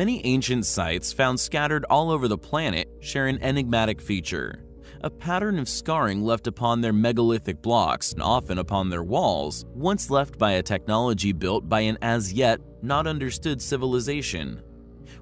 Many ancient sites found scattered all over the planet share an enigmatic feature a pattern of scarring left upon their megalithic blocks and often upon their walls, once left by a technology built by an as yet not understood civilization.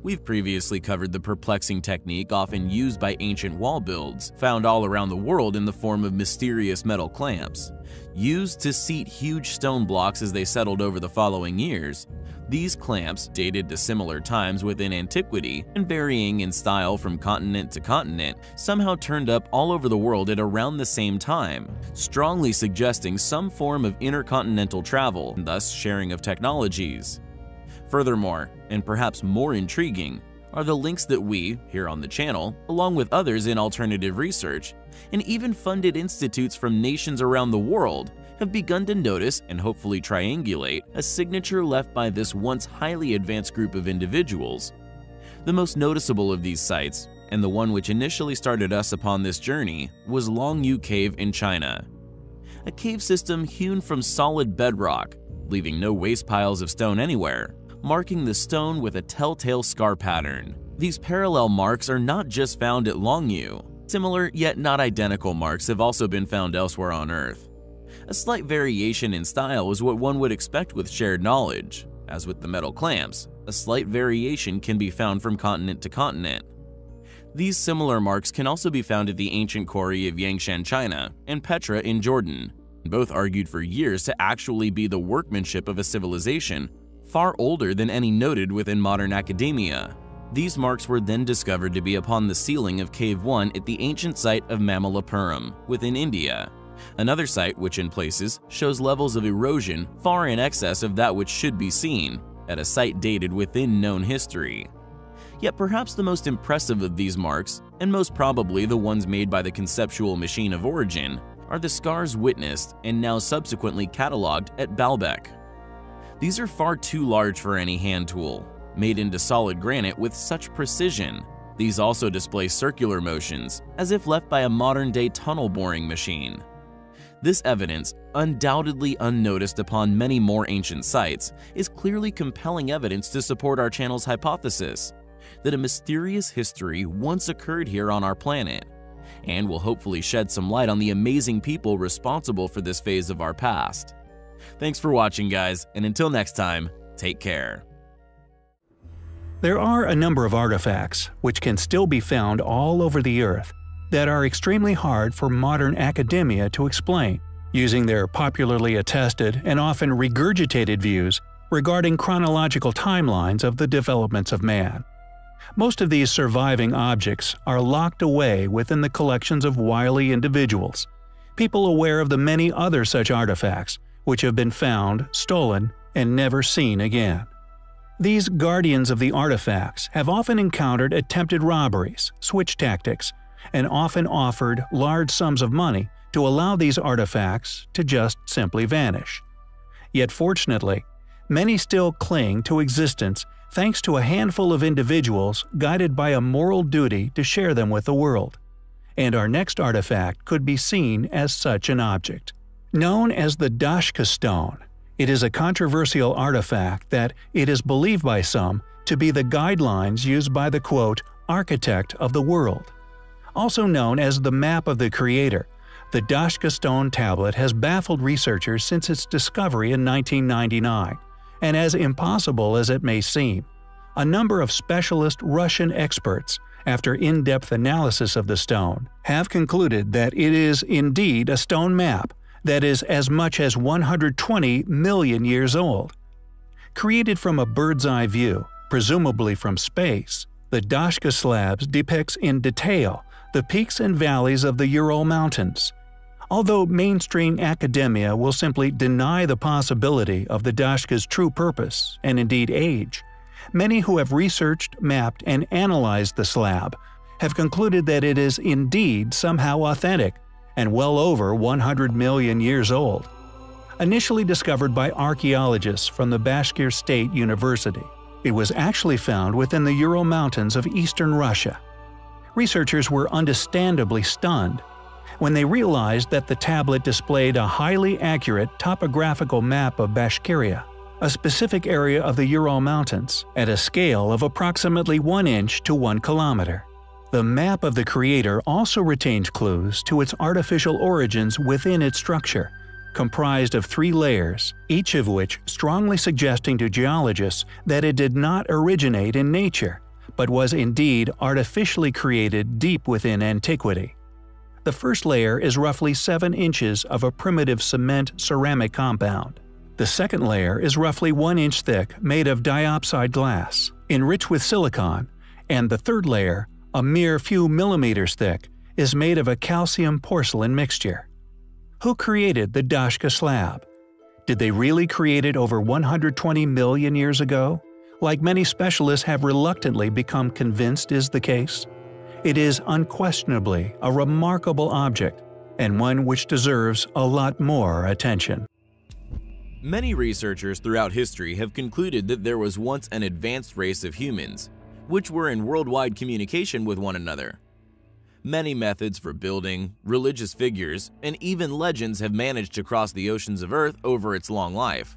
We've previously covered the perplexing technique often used by ancient wall builds, found all around the world in the form of mysterious metal clamps. Used to seat huge stone blocks as they settled over the following years, these clamps, dated to similar times within antiquity and varying in style from continent to continent, somehow turned up all over the world at around the same time, strongly suggesting some form of intercontinental travel and thus sharing of technologies. Furthermore, and perhaps more intriguing, are the links that we, here on the channel, along with others in alternative research, and even funded institutes from nations around the world, have begun to notice and hopefully triangulate a signature left by this once highly advanced group of individuals. The most noticeable of these sites, and the one which initially started us upon this journey, was Longyou Cave in China. A cave system hewn from solid bedrock, leaving no waste piles of stone anywhere, marking the stone with a telltale scar pattern. These parallel marks are not just found at Longyou. Similar yet not identical marks have also been found elsewhere on Earth. A slight variation in style is what one would expect with shared knowledge. As with the metal clamps, a slight variation can be found from continent to continent. These similar marks can also be found at the ancient quarry of Yangshan, China, and Petra in Jordan, both argued for years to actually be the workmanship of a civilization far older than any noted within modern academia. These marks were then discovered to be upon the ceiling of Cave 1 at the ancient site of Mamallapuram within India. Another site which in places shows levels of erosion far in excess of that which should be seen at a site dated within known history. Yet perhaps the most impressive of these marks, and most probably the ones made by the conceptual machine of origin, are the scars witnessed and now subsequently catalogued at Baalbek. These are far too large for any hand tool, made into solid granite with such precision. These also display circular motions, as if left by a modern-day tunnel boring machine. This evidence, undoubtedly unnoticed upon many more ancient sites, is clearly compelling evidence to support our channel's hypothesis that a mysterious history once occurred here on our planet, and will hopefully shed some light on the amazing people responsible for this phase of our past. Thanks for watching guys, and until next time, take care. There are a number of artifacts, which can still be found all over the Earth, that are extremely hard for modern academia to explain, using their popularly attested and often regurgitated views regarding chronological timelines of the developments of man. Most of these surviving objects are locked away within the collections of wily individuals, people aware of the many other such artifacts which have been found, stolen, and never seen again. These guardians of the artifacts have often encountered attempted robberies, switch tactics, and often offered large sums of money to allow these artifacts to just simply vanish. Yet fortunately, many still cling to existence thanks to a handful of individuals guided by a moral duty to share them with the world. And our next artifact could be seen as such an object. Known as the Dashka stone, it is a controversial artifact that it is believed by some to be the guidelines used by the quote, architect of the world. Also known as the Map of the Creator, the Dashka stone tablet has baffled researchers since its discovery in 1999, and as impossible as it may seem, a number of specialist Russian experts, after in-depth analysis of the stone, have concluded that it is indeed a stone map that is as much as 120 million years old. Created from a bird's eye view, presumably from space, the Dashka slabs depicts in detail the peaks and valleys of the Ural Mountains. Although mainstream academia will simply deny the possibility of the Dashka's true purpose, and indeed age, many who have researched, mapped, and analyzed the slab have concluded that it is indeed somehow authentic and well over 100 million years old. Initially discovered by archaeologists from the Bashkir State University, it was actually found within the Ural Mountains of eastern Russia researchers were understandably stunned when they realized that the tablet displayed a highly accurate topographical map of Bashkiria. a specific area of the Ural Mountains, at a scale of approximately 1 inch to 1 kilometer. The map of the Creator also retains clues to its artificial origins within its structure, comprised of three layers, each of which strongly suggesting to geologists that it did not originate in nature, but was indeed artificially created deep within antiquity. The first layer is roughly 7 inches of a primitive cement ceramic compound. The second layer is roughly 1 inch thick made of diopside glass, enriched with silicon, and the third layer, a mere few millimeters thick, is made of a calcium porcelain mixture. Who created the Dashka slab? Did they really create it over 120 million years ago? Like many specialists have reluctantly become convinced is the case? It is unquestionably a remarkable object, and one which deserves a lot more attention. Many researchers throughout history have concluded that there was once an advanced race of humans, which were in worldwide communication with one another. Many methods for building, religious figures, and even legends have managed to cross the oceans of Earth over its long life.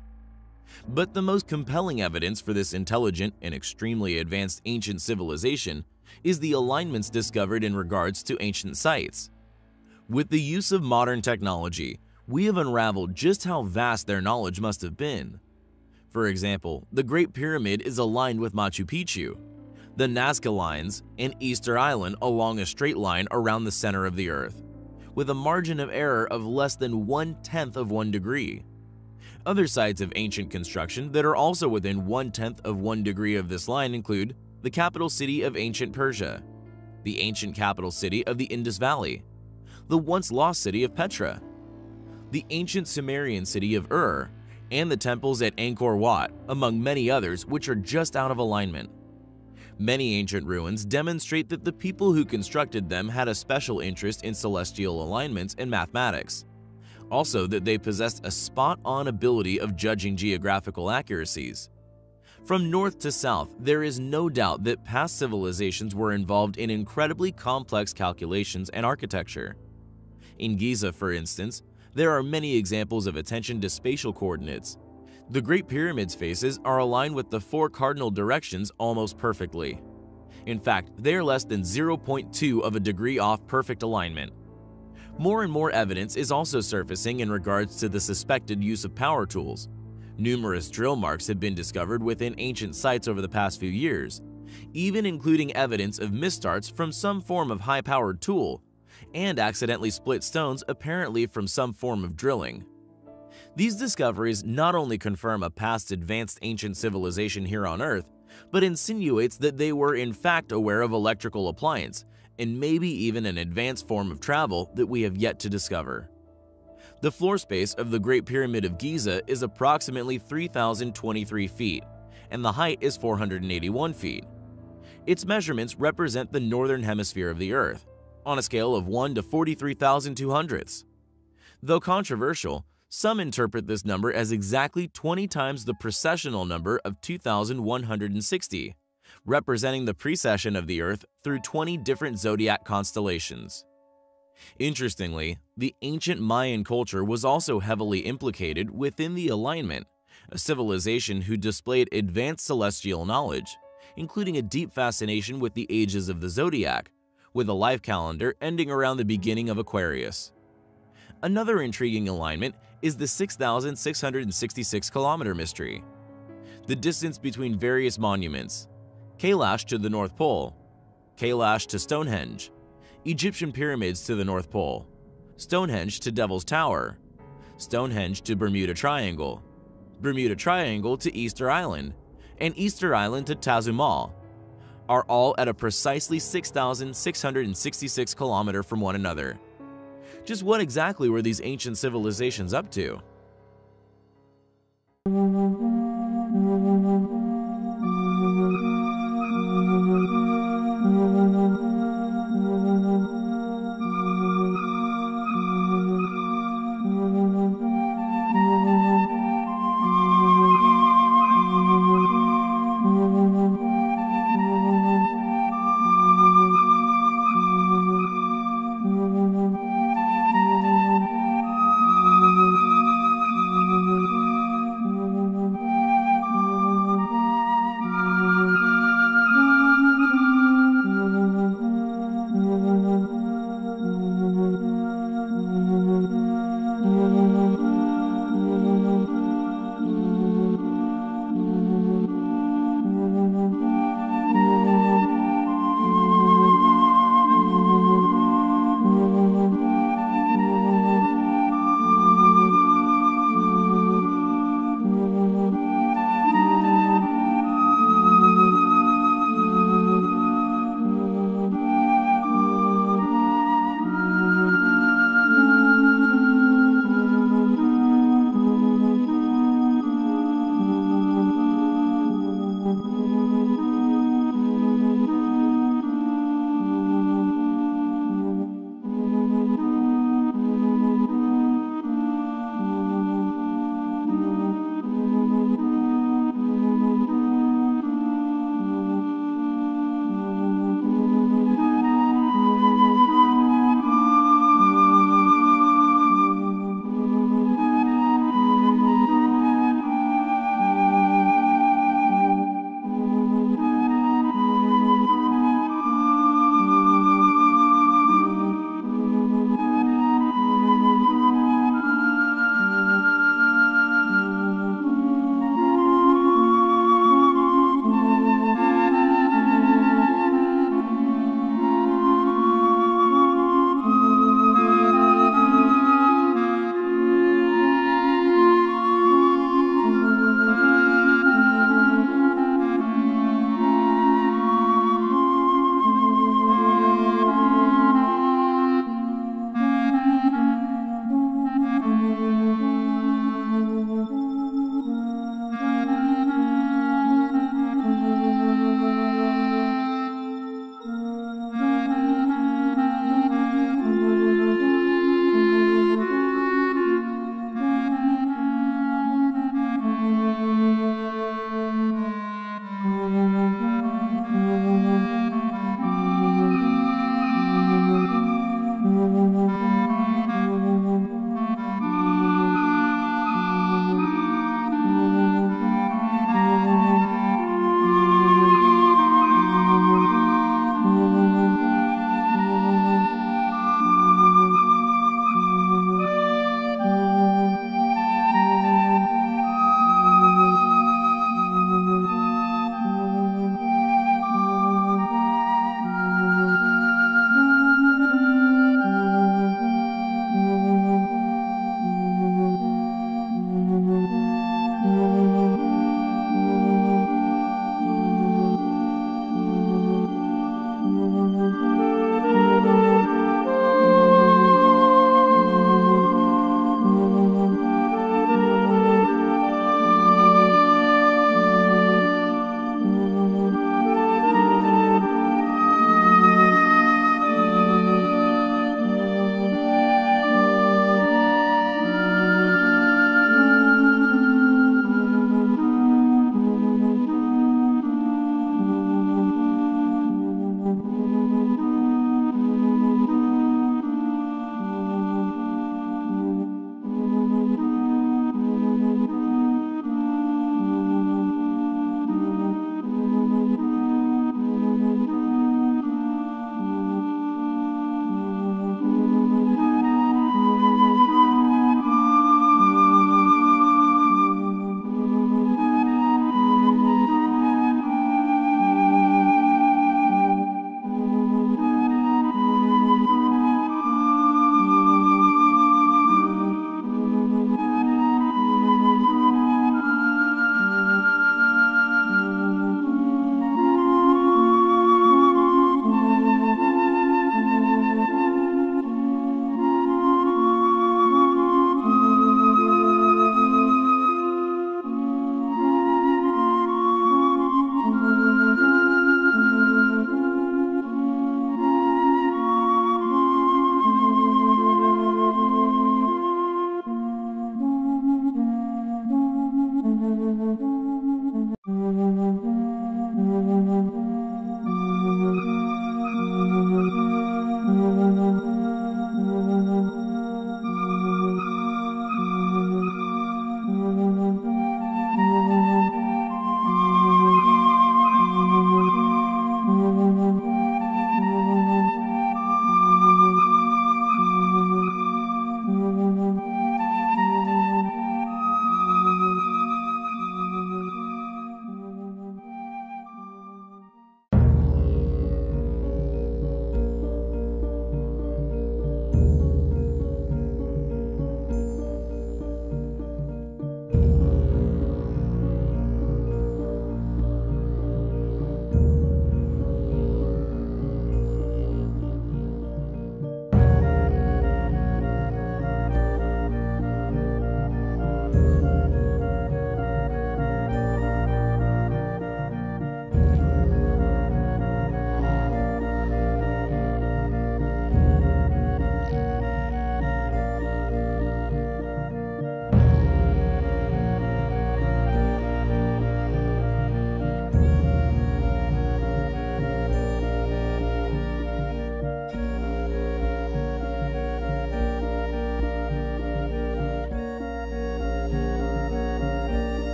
But the most compelling evidence for this intelligent and extremely advanced ancient civilization is the alignments discovered in regards to ancient sites. With the use of modern technology, we have unraveled just how vast their knowledge must have been. For example, the Great Pyramid is aligned with Machu Picchu, the Nazca lines, and Easter Island along a straight line around the center of the Earth, with a margin of error of less than one-tenth of one degree. Other sites of ancient construction that are also within one-tenth of one degree of this line include the capital city of ancient Persia, the ancient capital city of the Indus Valley, the once lost city of Petra, the ancient Sumerian city of Ur, and the temples at Angkor Wat, among many others which are just out of alignment. Many ancient ruins demonstrate that the people who constructed them had a special interest in celestial alignments and mathematics. Also that they possessed a spot-on ability of judging geographical accuracies. From north to south, there is no doubt that past civilizations were involved in incredibly complex calculations and architecture. In Giza, for instance, there are many examples of attention to spatial coordinates, the Great Pyramid's faces are aligned with the four cardinal directions almost perfectly. In fact, they are less than 0.2 of a degree off perfect alignment. More and more evidence is also surfacing in regards to the suspected use of power tools. Numerous drill marks have been discovered within ancient sites over the past few years, even including evidence of misstarts from some form of high-powered tool, and accidentally split stones apparently from some form of drilling. These discoveries not only confirm a past advanced ancient civilization here on Earth, but insinuates that they were in fact aware of electrical appliance and maybe even an advanced form of travel that we have yet to discover. The floor space of the Great Pyramid of Giza is approximately 3,023 feet, and the height is 481 feet. Its measurements represent the northern hemisphere of the Earth, on a scale of 1 to 43,200ths. Though controversial, some interpret this number as exactly 20 times the precessional number of 2160, representing the precession of the Earth through 20 different zodiac constellations. Interestingly, the ancient Mayan culture was also heavily implicated within the alignment, a civilization who displayed advanced celestial knowledge, including a deep fascination with the ages of the zodiac, with a life calendar ending around the beginning of Aquarius. Another intriguing alignment is the 6,666 kilometer mystery. The distance between various monuments, Kailash to the North Pole, Kailash to Stonehenge, Egyptian pyramids to the North Pole, Stonehenge to Devil's Tower, Stonehenge to Bermuda Triangle, Bermuda Triangle to Easter Island, and Easter Island to Tazumal, are all at a precisely 6,666 kilometer from one another. Just what exactly were these ancient civilizations up to?